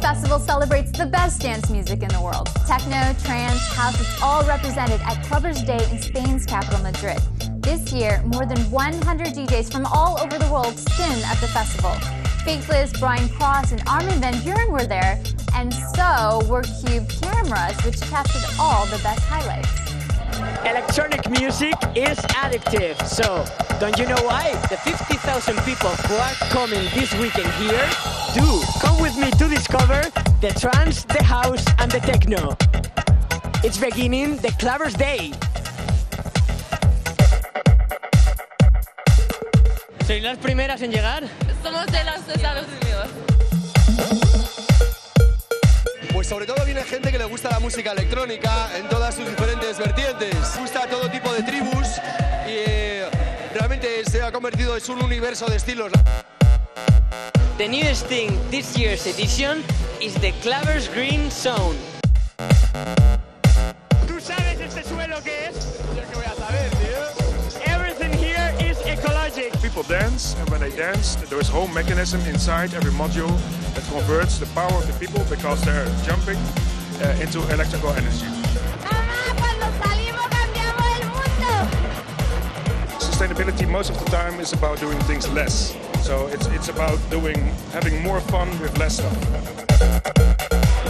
festival celebrates the best dance music in the world. Techno, trance, house, it's all represented at Klubbers Day in Spain's capital, Madrid. This year, more than 100 DJs from all over the world spin at the festival. Faithless, Brian Cross, and Armin van Buuren were there, and so were Qube cameras, which captured all the best highlights. Electronic music is addictive, so don't you know why? The 50,000 people who are coming this weekend here do discover the trance, the house, and the techno. It's beginning the Clubbers Day. ¿Sois las primeras en llegar? Somos de los Estados Unidos. Pues sobre todo viene gente que le gusta la música electrónica en todas sus diferentes vertientes. Gusta todo tipo de tribus y eh, realmente se ha convertido en un universo de estilos. The newest thing this year's edition is the Klubbers Green Zone. ¿Tú sabes este suelo qué es? Yo qué voy a saber, tío. Everything here is ecologic. People dance, and when they dance, there is a whole mechanism inside every module that converts the power of the people because they're jumping uh, into electrical energy. cuando salimos cambiamos el mundo. Sustainability most of the time is about doing things less. So it's it's about doing having more fun with less stuff.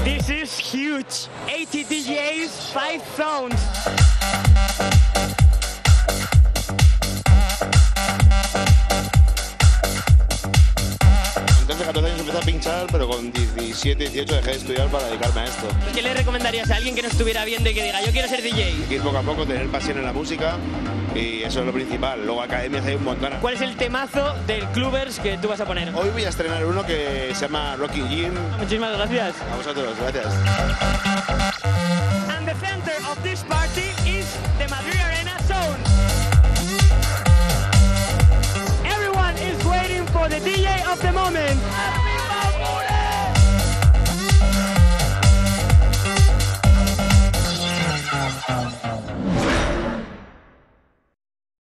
This is huge. 80 DJs, 5 zones. pero con 17, 18 dejé de estudiar para dedicarme a esto. ¿Qué le recomendarías a alguien que no estuviera viendo y que diga, yo quiero ser DJ? Ir poco a poco, tener pasión en la música y eso es lo principal. Luego academias hay un montón. ¿Cuál es el temazo del Clubers que tú vas a poner? Hoy voy a estrenar uno que se llama Rocky Jim. Ah, muchísimas gracias. A vosotros, gracias. And the center of this party is the Madrid Arena Zone.